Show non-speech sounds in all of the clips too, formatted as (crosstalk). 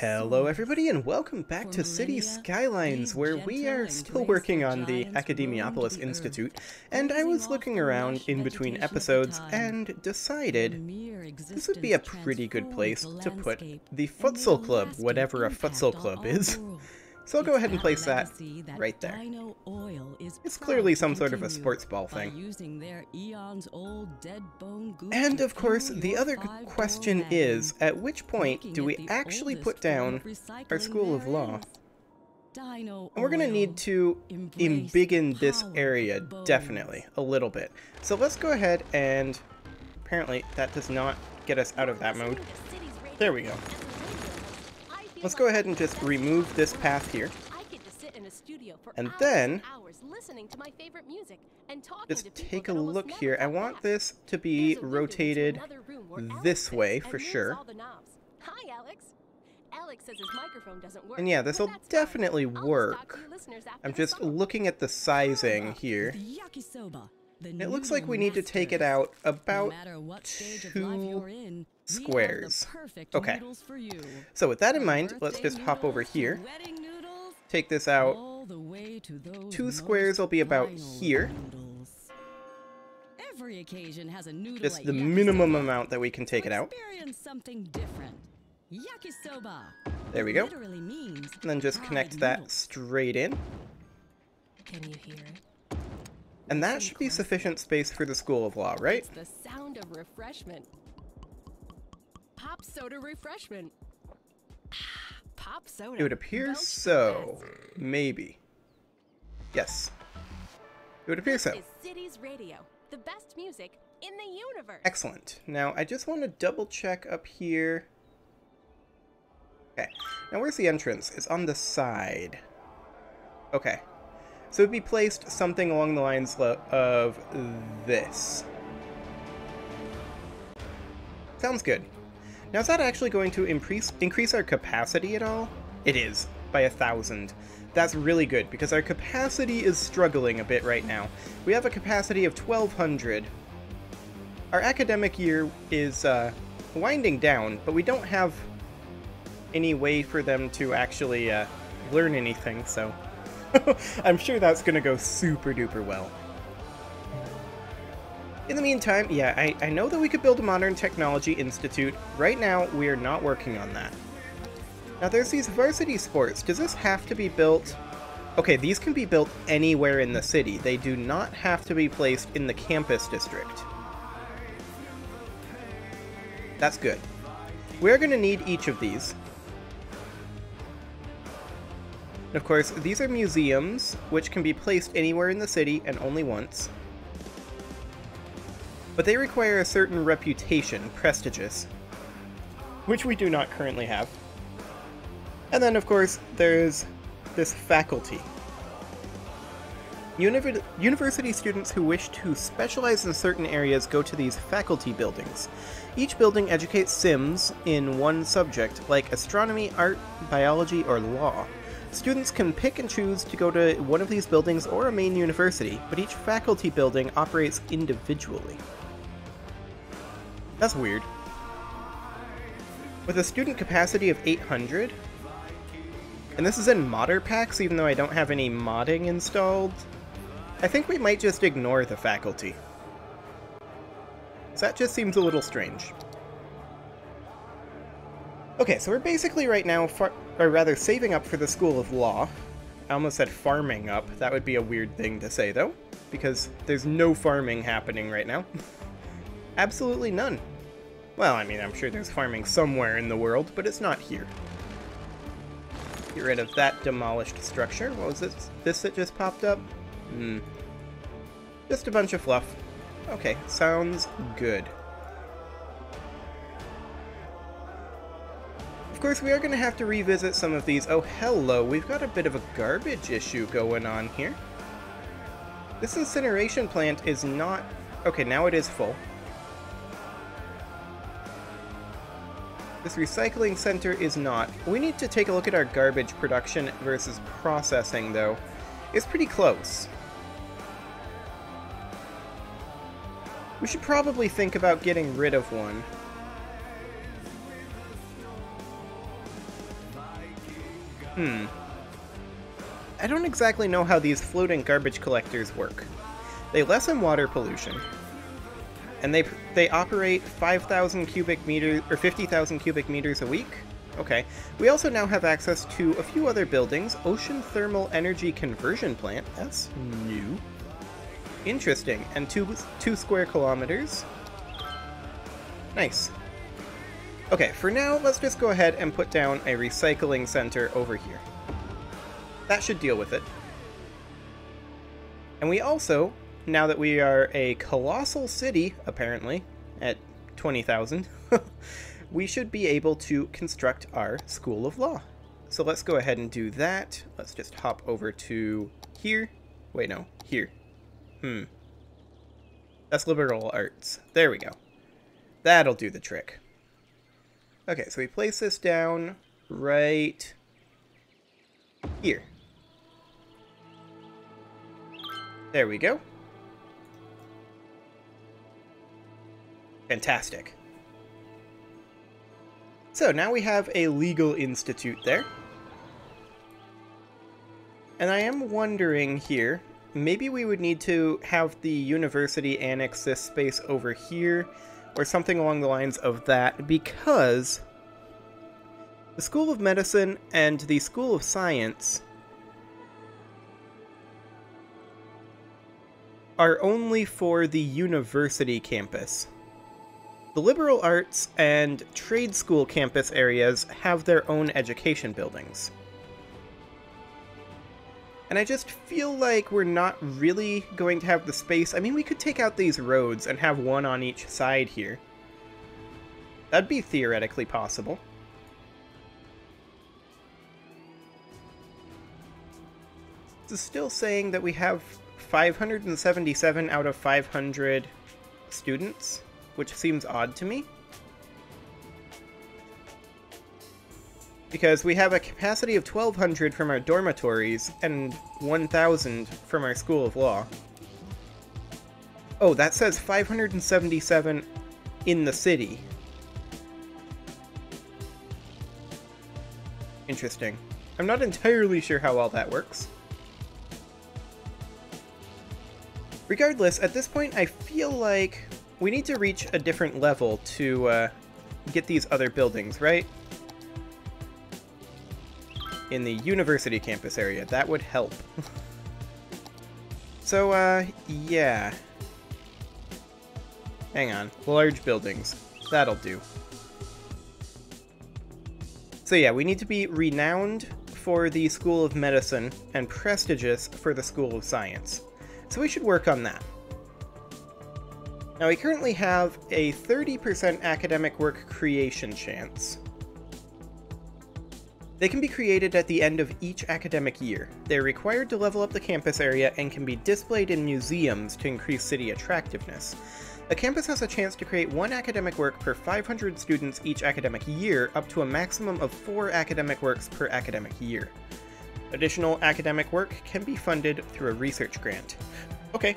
Hello everybody and welcome back to Cities Skylines where we are still working on the Academiopolis Institute and I was looking around in between episodes and decided this would be a pretty good place to put the Futsal Club, whatever a Futsal Club is. So I'll go ahead and place that right there. It's clearly some sort of a sports ball thing. And of course, the other question is, at which point do we actually put down our School of Law? And we're going to need to embiggen this area, definitely, a little bit. So let's go ahead and... Apparently, that does not get us out of that mode. There we go. Let's go ahead and just remove this path here. And then, just take a look here. I want this to be rotated this way for sure. Hi, Alex. Alex says his microphone doesn't work. And yeah, this will definitely work. I'm just looking at the sizing here. It looks like we need to take it out about two squares. Okay. So with that in mind, let's just hop over here. Take this out. Two squares will be about here. Just the minimum amount that we can take it out. There we go. And then just connect that straight in. Can you hear it? And that should be sufficient space for the School of Law, right? The sound of refreshment. Pop soda refreshment. (sighs) Pop soda. It would appear so. Maybe. Yes. It would appear so. Cities Radio, the best music in the universe. Excellent. Now I just want to double check up here. Okay. Now where's the entrance? It's on the side. Okay. So it'd be placed something along the lines of this. Sounds good. Now is that actually going to increase, increase our capacity at all? It is, by a thousand. That's really good, because our capacity is struggling a bit right now. We have a capacity of 1200. Our academic year is uh, winding down, but we don't have any way for them to actually uh, learn anything, so (laughs) I'm sure that's going to go super duper well. In the meantime, yeah, I, I know that we could build a modern technology institute. Right now, we are not working on that. Now there's these varsity sports. Does this have to be built? Okay, these can be built anywhere in the city. They do not have to be placed in the campus district. That's good. We're going to need each of these. And of course, these are museums, which can be placed anywhere in the city and only once but they require a certain reputation, prestigious, which we do not currently have. And then, of course, there's this faculty. Univ university students who wish to specialize in certain areas go to these faculty buildings. Each building educates Sims in one subject, like astronomy, art, biology, or law. Students can pick and choose to go to one of these buildings or a main university, but each faculty building operates individually. That's weird. With a student capacity of 800, and this is in modder packs even though I don't have any modding installed, I think we might just ignore the faculty. That just seems a little strange. Okay, so we're basically right now, or rather saving up for the School of Law. I almost said farming up. That would be a weird thing to say, though, because there's no farming happening right now. (laughs) Absolutely none. Well, I mean, I'm sure there's farming somewhere in the world, but it's not here. Get rid of that demolished structure. What was this? This that just popped up? Hmm. Just a bunch of fluff. Okay, sounds good. Course, we are going to have to revisit some of these. Oh, hello, we've got a bit of a garbage issue going on here. This incineration plant is not... Okay, now it is full. This recycling center is not. We need to take a look at our garbage production versus processing, though. It's pretty close. We should probably think about getting rid of one. Hmm. I don't exactly know how these floating garbage collectors work. They lessen water pollution, and they they operate 5,000 cubic meters or 50,000 cubic meters a week. Okay. We also now have access to a few other buildings. Ocean Thermal Energy Conversion Plant. That's new. Interesting. And two two square kilometers. Nice. Okay, for now, let's just go ahead and put down a recycling center over here. That should deal with it. And we also, now that we are a colossal city, apparently, at 20,000, (laughs) we should be able to construct our School of Law. So let's go ahead and do that. Let's just hop over to here. Wait, no, here. Hmm. That's liberal arts. There we go. That'll do the trick. Okay, so we place this down right here. There we go. Fantastic. So now we have a legal institute there. And I am wondering here, maybe we would need to have the university annex this space over here, or something along the lines of that, because the School of Medicine and the School of Science are only for the university campus. The liberal arts and trade school campus areas have their own education buildings. And I just feel like we're not really going to have the space. I mean, we could take out these roads and have one on each side here. That'd be theoretically possible. This is still saying that we have 577 out of 500 students, which seems odd to me. Because we have a capacity of 1,200 from our dormitories and 1,000 from our School of Law. Oh, that says 577 in the city. Interesting. I'm not entirely sure how all that works. Regardless, at this point I feel like we need to reach a different level to uh, get these other buildings, right? In the university campus area, that would help. (laughs) so, uh, yeah. Hang on, large buildings. That'll do. So yeah, we need to be renowned for the School of Medicine and prestigious for the School of Science. So we should work on that. Now we currently have a 30% academic work creation chance. They can be created at the end of each academic year. They're required to level up the campus area and can be displayed in museums to increase city attractiveness. A campus has a chance to create one academic work per 500 students each academic year, up to a maximum of four academic works per academic year. Additional academic work can be funded through a research grant. Okay,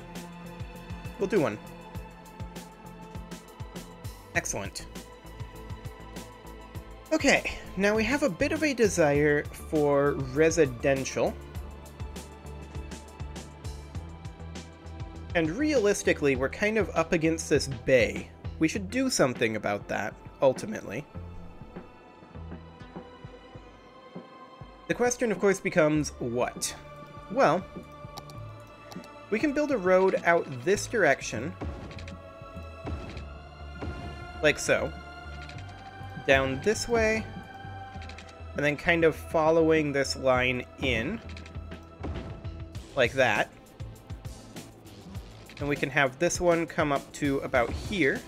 we'll do one. Excellent. Okay, now we have a bit of a desire for residential. And realistically, we're kind of up against this bay. We should do something about that, ultimately. The question, of course, becomes what? Well, we can build a road out this direction, like so, down this way, and then kind of following this line in, like that. And we can have this one come up to about here,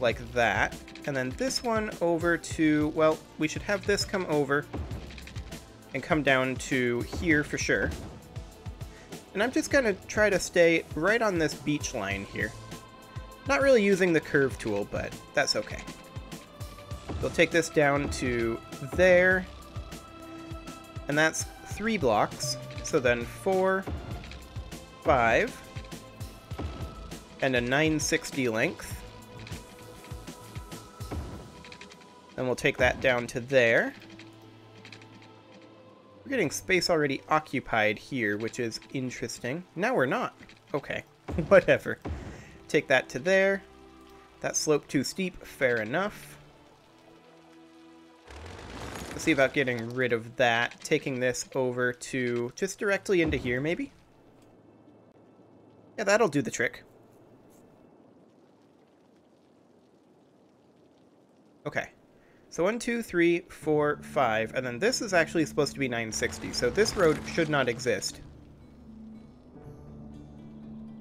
like that. And then this one over to, well, we should have this come over and come down to here for sure. And I'm just going to try to stay right on this beach line here. Not really using the curve tool, but that's okay. We'll take this down to there. And that's three blocks. So then four, five, and a 960 length. Then we'll take that down to there. We're getting space already occupied here, which is interesting. Now we're not. Okay, (laughs) whatever. Take that to there. That slope too steep, fair enough. See about getting rid of that. Taking this over to just directly into here, maybe? Yeah, that'll do the trick. Okay. So one, two, three, four, five, and then this is actually supposed to be 960, so this road should not exist.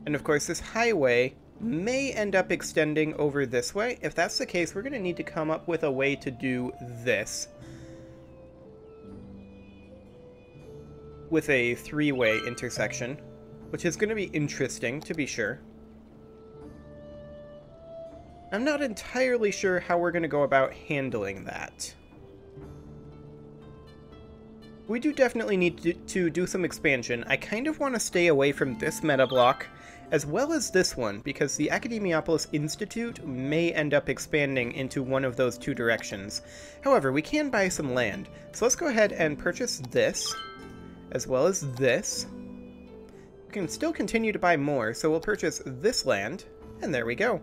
And of course, this highway may end up extending over this way. If that's the case, we're going to need to come up with a way to do this. With a three-way intersection, which is going to be interesting, to be sure. I'm not entirely sure how we're going to go about handling that. We do definitely need to, do some expansion. I kind of want to stay away from this meta block, as well as this one, because the Academiopolis Institute may end up expanding into one of those two directions. However, we can buy some land, so let's go ahead and purchase this, as well as this. We can still continue to buy more, so we'll purchase this land, and there we go.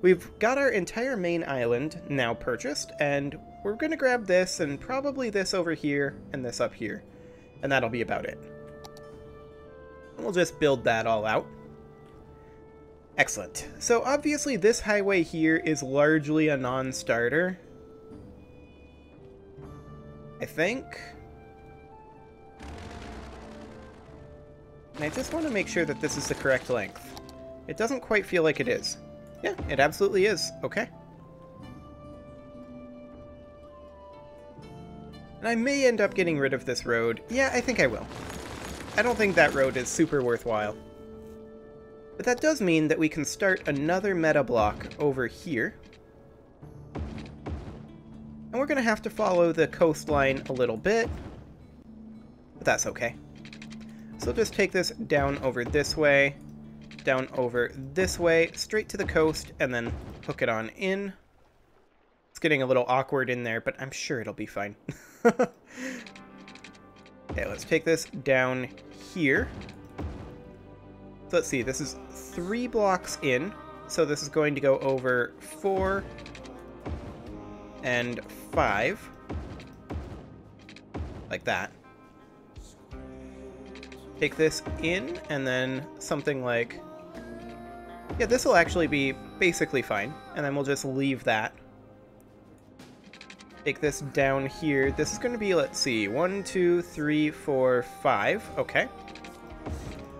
We've got our entire main island now purchased, and we're going to grab this and probably this over here and this up here. And that'll be about it. We'll just build that all out. Excellent. So obviously this highway here is largely a non-starter. I think. And I just want to make sure that this is the correct length. It doesn't quite feel like it is. Yeah, it absolutely is. Okay. And I may end up getting rid of this road. Yeah, I think I will. I don't think that road is super worthwhile. But that does mean that we can start another meta block over here. And we're going to have to follow the coastline a little bit. But that's okay. So just take this down over this way down over this way, straight to the coast, and then hook it on in. It's getting a little awkward in there, but I'm sure it'll be fine. (laughs) okay, let's take this down here. So let's see, this is three blocks in, so this is going to go over four and five, like that. Take this in, and then something like yeah, this will actually be basically fine, and then we'll just leave that. Take this down here. This is going to be, let's see, one, two, three, four, five. Okay.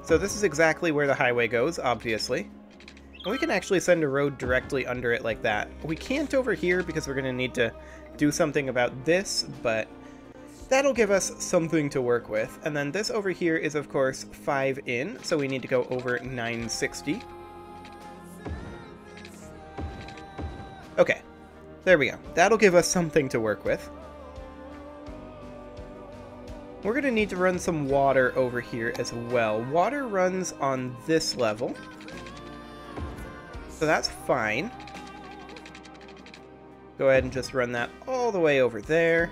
So this is exactly where the highway goes, obviously. And we can actually send a road directly under it like that. We can't over here because we're going to need to do something about this, but that'll give us something to work with. And then this over here is, of course, 5 in, so we need to go over 960. Okay, there we go. That'll give us something to work with. We're going to need to run some water over here as well. Water runs on this level. So that's fine. Go ahead and just run that all the way over there.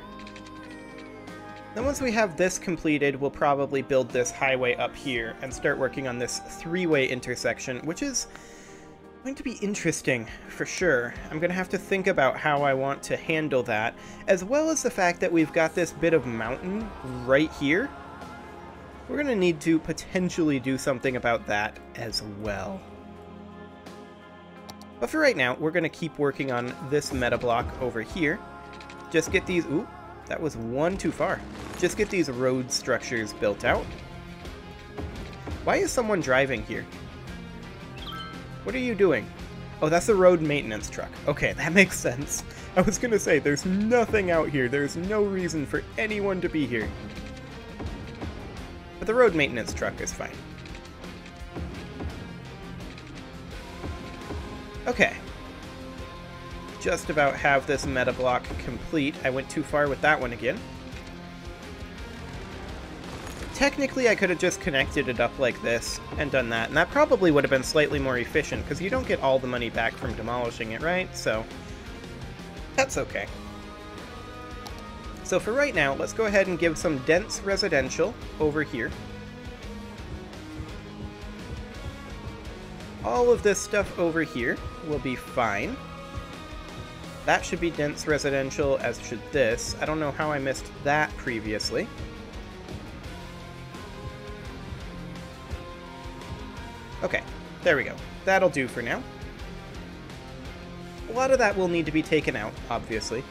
Then once we have this completed, we'll probably build this highway up here and start working on this three-way intersection, which is going to be interesting, for sure. I'm going to have to think about how I want to handle that, as well as the fact that we've got this bit of mountain right here. We're going to need to potentially do something about that as well. But for right now, we're going to keep working on this meta block over here. Just get these... Ooh, that was one too far. Just get these road structures built out. Why is someone driving here? What are you doing? Oh, that's the road maintenance truck. Okay, (laughs) that makes sense. I was gonna say, there's nothing out here. There's no reason for anyone to be here. But the road maintenance truck is fine. Okay. Just about have this meta block complete. I went too far with that one again. technically I could have just connected it up like this and done that, and that probably would have been slightly more efficient, because you don't get all the money back from demolishing it, right? So, that's okay. So for right now, let's go ahead and give some dense residential over here. All of this stuff over here will be fine. That should be dense residential, as should this. I don't know how I missed that previously. Okay, there we go. That'll do for now. A lot of that will need to be taken out, obviously,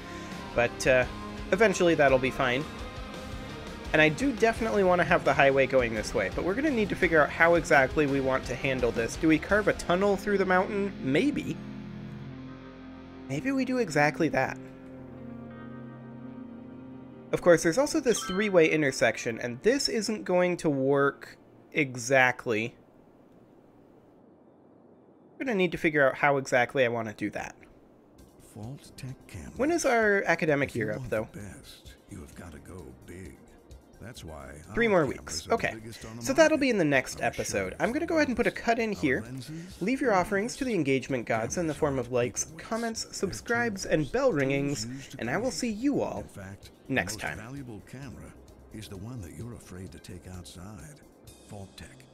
but uh, eventually that'll be fine. And I do definitely want to have the highway going this way, but we're going to need to figure out how exactly we want to handle this. Do we carve a tunnel through the mountain? Maybe. Maybe we do exactly that. Of course, there's also this three-way intersection, and this isn't going to work exactly. I'm going to need to figure out how exactly I want to do that. When is our academic year up, though? Best, you have got to go big. That's why Three more weeks. Okay. So that'll be in the next episode. I'm going to go ahead and put a cut in here. Leave your offerings to the engagement gods in the form of likes, comments, subscribes, and bell ringings, and I will see you all next time. valuable camera is the one that you're afraid to take outside. Vault-Tec